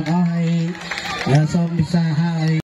ទាំងអស់ហើយសូមពិសាហើយ